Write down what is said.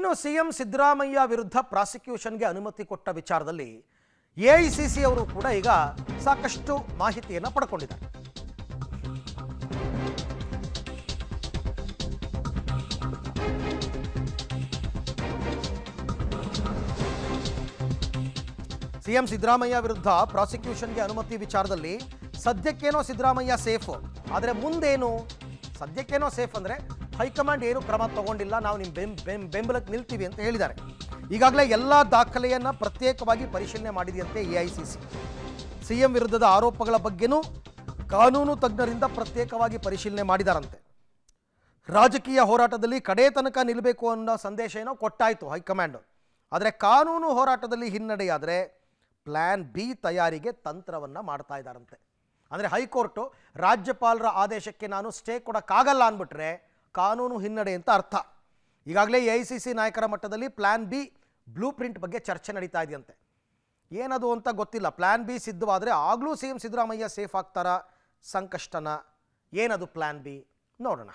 ಇನ್ನು ಸಿಎಂ ಸಿದ್ದರಾಮಯ್ಯ ವಿರುದ್ಧ ಪ್ರಾಸಿಕ್ಯೂಷನ್ಗೆ ಅನುಮತಿ ಕೊಟ್ಟ ವಿಚಾರದಲ್ಲಿ ಎಐಸಿಸಿ ಅವರು ಕೂಡ ಈಗ ಸಾಕಷ್ಟು ಮಾಹಿತಿಯನ್ನು ಪಡ್ಕೊಂಡಿದ್ದಾರೆ. ಸಿಎಂ ಸಿದ್ದರಾಮಯ್ಯ ವಿರುದ್ಧ ಪ್ರಾಸಿಕ್ಯೂಷನ್ಗೆ ಅನುಮತಿ ವಿಚಾರದಲ್ಲಿ ಸದ್ಯಕ್ಕೇನೋ ಸಿದ್ದರಾಮಯ್ಯ ಸೇಫ್, ಆದರೆ ಮುಂದೇನು? ಸದ್ಯಕ್ಕೇನೋ ಸೇಫ್ ಅಂದರೆ ಹೈಕಮಾಂಡ್ ಏನು ಕ್ರಮ ತಗೊಂಡಿಲ್ಲ, ನಾವು ನಿಮ್ಮ ಬೆಂ ಬೆಂಬಲಕ್ಕೆ ನಿಲ್ತೀವಿ ಅಂತ ಹೇಳಿದ್ದಾರೆ. ಈಗಾಗಲೇ ಎಲ್ಲ ದಾಖಲೆಯನ್ನು ಪ್ರತ್ಯೇಕವಾಗಿ ಪರಿಶೀಲನೆ ಮಾಡಿದೆಯಂತೆ A I C C. C M ವಿರುದ್ಧದ ಆರೋಪಗಳ ಬಗ್ಗೆನೂ ಕಾನೂನು ತಜ್ಞರಿಂದ ಪ್ರತ್ಯೇಕವಾಗಿ ಪರಿಶೀಲನೆ ಮಾಡಿದಾರಂತೆ. ರಾಜಕೀಯ ಹೋರಾಟದಲ್ಲಿ ಕಡೆ ತನಕ ನಿಲ್ಲಬೇಕು ಅನ್ನೋ ಸಂದೇಶ ಏನೋ ಕೊಟ್ಟಾಯಿತು ಹೈಕಮಾಂಡ್. ಆದರೆ ಕಾನೂನು ಹೋರಾಟದಲ್ಲಿ ಹಿನ್ನಡೆಯಾದರೆ ಪ್ಲ್ಯಾನ್ ಬಿ ತಯಾರಿಗೆ ತಂತ್ರವನ್ನು ಮಾಡ್ತಾ ಇದ್ದಾರಂತೆ ಅಂದರೆ ಹೈಕೋರ್ಟು ರಾಜ್ಯಪಾಲರ ಆದೇಶಕ್ಕೆ ನಾನು ಸ್ಟೇ ಕೊಡೋಕ್ಕಾಗಲ್ಲ ಅಂದ್ಬಿಟ್ರೆ ಕಾನೂನು ಹಿನ್ನಡೆ ಅಂತ ಅರ್ಥ. ಈಗಾಗಲೇ ಎ ನಾಯಕರ ಮಟ್ಟದಲ್ಲಿ ಪ್ಲ್ಯಾನ್ ಬಿ ಬ್ಲೂ ಬಗ್ಗೆ ಚರ್ಚೆ ನಡೀತಾ ಇದೆಯಂತೆ. ಏನದು ಅಂತ ಗೊತ್ತಿಲ್ಲ. ಪ್ಲ್ಯಾನ್ ಬಿ ಸಿದ್ಧವಾದರೆ ಆಗಲೂ ಸಿ ಎಂ ಸಿದ್ದರಾಮಯ್ಯ ಸೇಫ್ ಆಗ್ತಾರಾ? ಸಂಕಷ್ಟನ. ಏನದು ಪ್ಲ್ಯಾನ್ ಬಿ ನೋಡೋಣ.